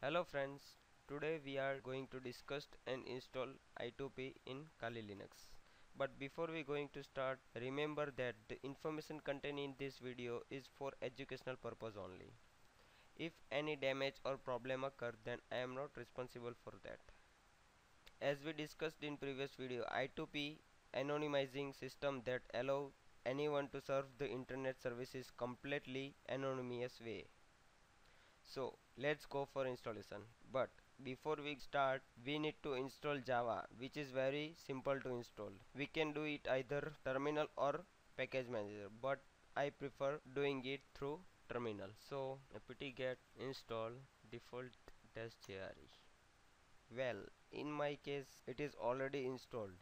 Hello friends, today we are going to discuss and install i2p in Kali Linux. But before we going to start, remember that the information contained in this video is for educational purpose only. If any damage or problem occur then I am not responsible for that. As we discussed in previous video, i2p anonymizing system that allow anyone to serve the internet services completely anonymous way so let's go for installation. But before we start we need to install java which is very simple to install. We can do it either terminal or package manager but i prefer doing it through terminal. So apt get install default dash jre well in my case it is already installed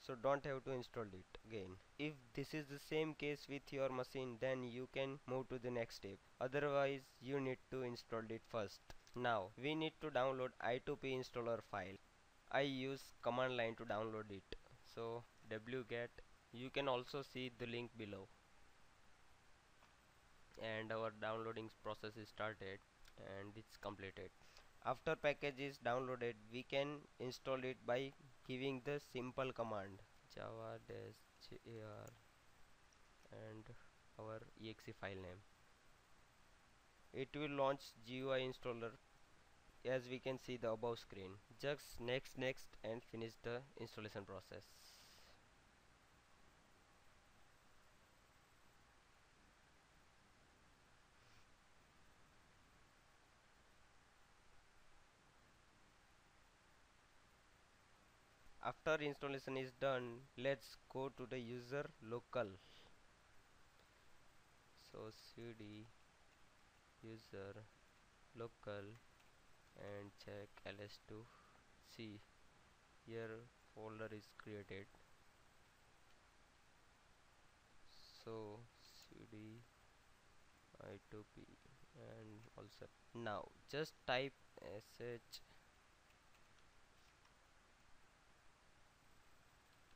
so don't have to install it again. If this is the same case with your machine then you can move to the next step. Otherwise you need to install it first. Now we need to download i2p installer file. I use command line to download it. So wget you can also see the link below. And our downloading process is started and it's completed. After package is downloaded we can install it by giving the simple command java dash jar and our exe file name. It will launch GUI installer as we can see the above screen. Just next next and finish the installation process after installation is done let's go to the user local. So cd user local and check ls to see here folder is created. So cd i2p and also now just type sh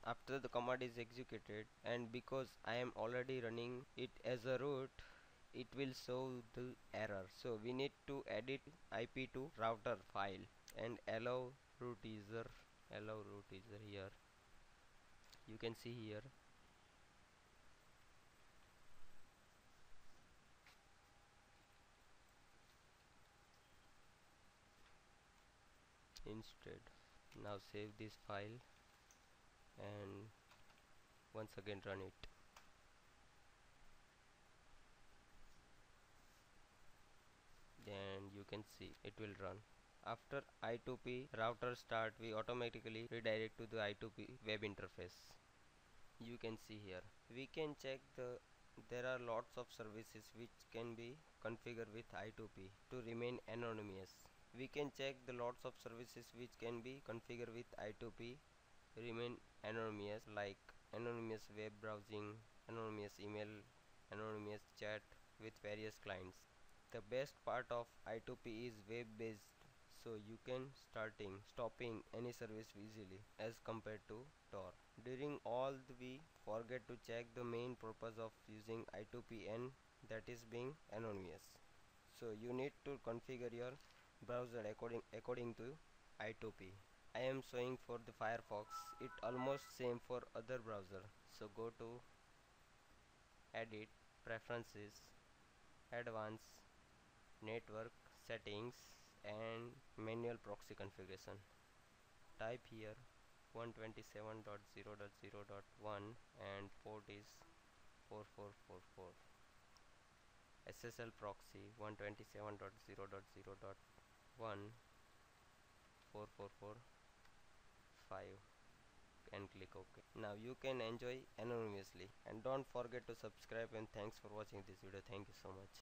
after the command is executed and because I am already running it as a root it will show the error. So we need to edit IP to router file and allow root user allow root user here. You can see here. Instead now save this file and once again run it. Then you can see it will run. After I2P router start we automatically redirect to the I2P web interface. You can see here. We can check the there are lots of services which can be configured with I2P to remain anonymous. We can check the lots of services which can be configured with I2P remain anonymous like anonymous web browsing, anonymous email, anonymous chat with various clients. The best part of I2P is web based so you can starting stopping any service easily as compared to Tor. During all the we forget to check the main purpose of using I2P and that is being anonymous. So you need to configure your browser according according to I2P. I am showing for the Firefox. It almost same for other browser. So go to edit preferences advanced network settings and manual proxy configuration. Type here 127.0.0.1 and port is 4444 SSL proxy 127.0.0.1 444 5 and click ok now you can enjoy anonymously. And don't forget to subscribe and thanks for watching this video. Thank you so much